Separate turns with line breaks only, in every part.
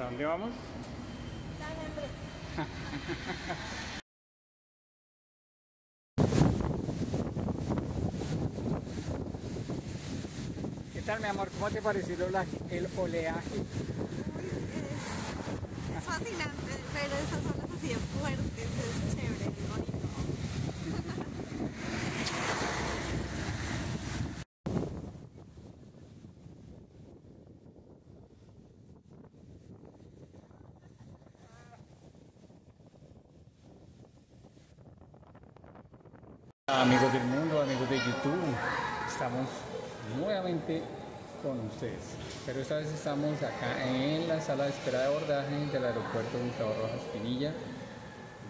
¿Para dónde vamos?
San Andrés.
¿Qué tal, mi amor? ¿Cómo te pareció el oleaje?
Uy, es, es fascinante, pero esas olas así de fuertes, es chévere, es bonito.
Amigos del mundo, amigos de YouTube, estamos nuevamente con ustedes. Pero esta vez estamos acá en la sala de espera de abordaje del aeropuerto Gustavo Rojas Pinilla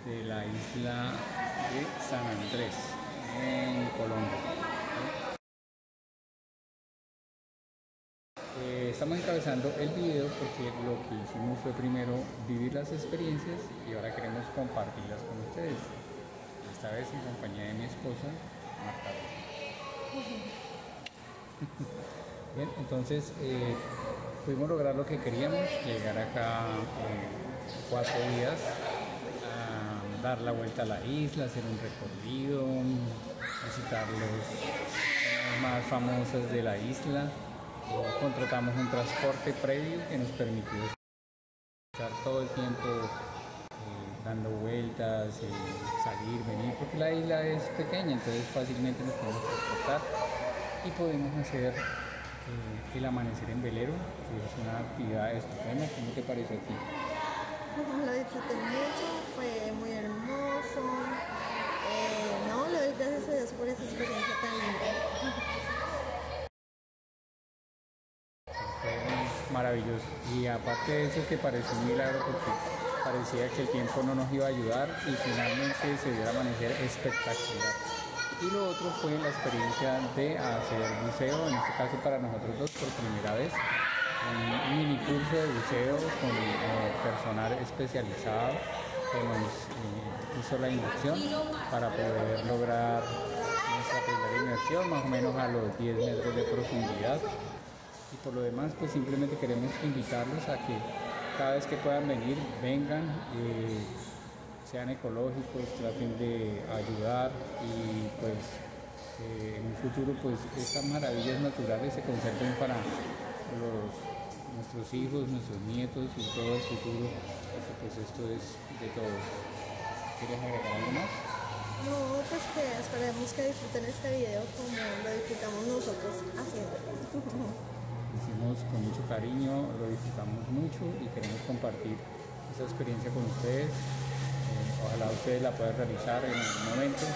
de la isla de San Andrés, en Colombia. Eh, estamos encabezando el video porque lo que hicimos fue primero vivir las experiencias y ahora queremos compartirlas con ustedes. Esta vez en compañía de mi esposa, Marta. Bien, entonces eh, pudimos lograr lo que queríamos, llegar acá eh, cuatro días, dar la vuelta a la isla, hacer un recorrido, visitar los más famosas de la isla. Contratamos un transporte previo que nos permitió estar todo el tiempo dando vueltas, eh, salir, venir, porque la isla es pequeña, entonces fácilmente nos podemos transportar y podemos hacer eh, el amanecer en velero, que es una actividad estupenda. ¿Cómo te pareció a ti?
Lo disfruté mucho, fue muy hermoso. Eh, no, le doy gracias a Dios por esa experiencia tan linda.
Maravilloso. Y aparte de eso, que pareció un milagro porque parecía que el tiempo no nos iba a ayudar y finalmente se dio el amanecer espectacular. Y lo otro fue la experiencia de hacer buceo, en este caso para nosotros dos por primera vez, un mini curso de buceo con eh, personal especializado que nos eh, hizo la inducción para poder lograr nuestra primera inmersión, más o menos a los 10 metros de profundidad. Y por lo demás, pues simplemente queremos invitarlos a que cada vez que puedan venir, vengan, eh, sean ecológicos, traten de ayudar y pues eh, en un futuro pues estas maravillas naturales se conserven para los, nuestros hijos, nuestros nietos y todo el futuro, porque pues esto es de todos. ¿Quieres agregar algo más?
No, pues que esperemos que disfruten este video como lo disfrutamos nosotros haciéndolo.
Hicimos con mucho cariño, lo disfrutamos mucho y queremos compartir esa experiencia con ustedes. Eh, ojalá ustedes la puedan realizar en algún momento.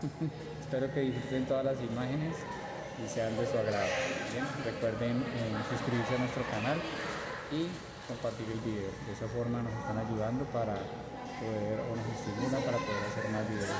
Espero que disfruten todas las imágenes y sean de su agrado. Recuerden eh, suscribirse a nuestro canal y compartir el video. De esa forma nos están ayudando para poder, o nos estimulan para poder hacer más videos.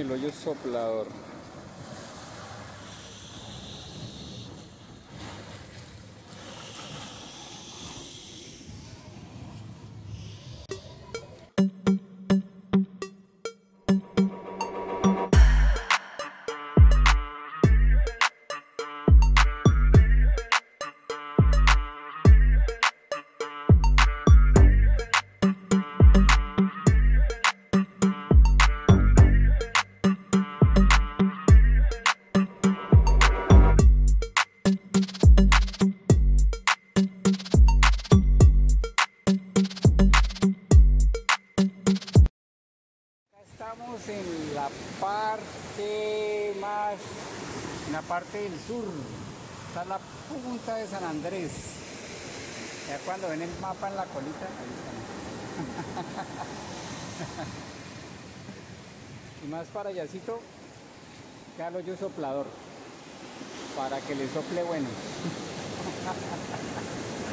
En el hoyo soplador. Está la punta de San Andrés. Ya cuando ven el mapa en la colita, ahí estamos. y más para allácito, queda el hoyo soplador. Para que le sople bueno.